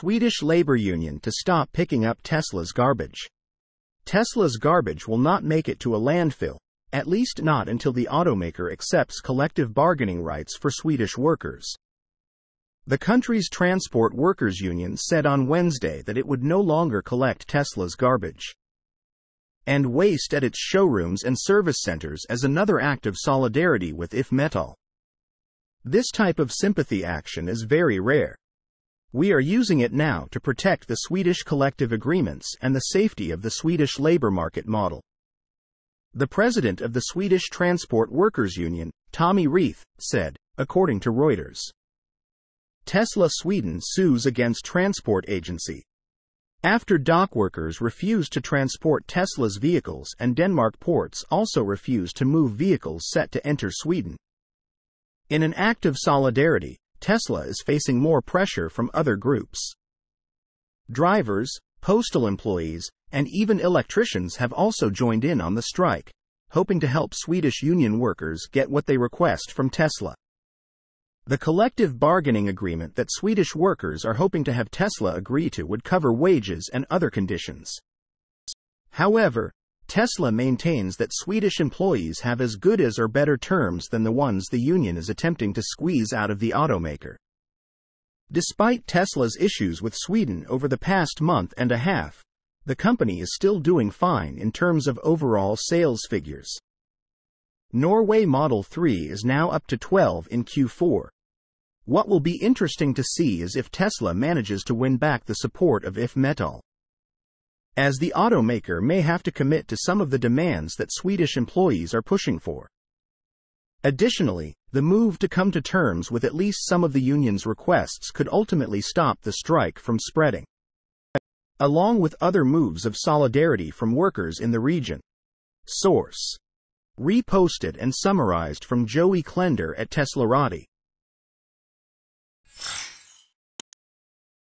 Swedish labor union to stop picking up Tesla's garbage. Tesla's garbage will not make it to a landfill, at least not until the automaker accepts collective bargaining rights for Swedish workers. The country's transport workers union said on Wednesday that it would no longer collect Tesla's garbage and waste at its showrooms and service centers as another act of solidarity with IF Metall. This type of sympathy action is very rare. We are using it now to protect the Swedish collective agreements and the safety of the Swedish labor market model. The president of the Swedish Transport Workers Union, Tommy Wreeth, said, according to Reuters. Tesla Sweden sues against transport agency. After dock workers refused to transport Tesla's vehicles and Denmark ports also refused to move vehicles set to enter Sweden. In an act of solidarity, Tesla is facing more pressure from other groups. Drivers, postal employees, and even electricians have also joined in on the strike, hoping to help Swedish union workers get what they request from Tesla. The collective bargaining agreement that Swedish workers are hoping to have Tesla agree to would cover wages and other conditions. However, Tesla maintains that Swedish employees have as good as or better terms than the ones the union is attempting to squeeze out of the automaker. Despite Tesla's issues with Sweden over the past month and a half, the company is still doing fine in terms of overall sales figures. Norway Model 3 is now up to 12 in Q4, what will be interesting to see is if Tesla manages to win back the support of IF Metall. As the automaker may have to commit to some of the demands that Swedish employees are pushing for. Additionally, the move to come to terms with at least some of the union's requests could ultimately stop the strike from spreading. Along with other moves of solidarity from workers in the region. Source. Reposted and summarized from Joey Klender at Teslarati.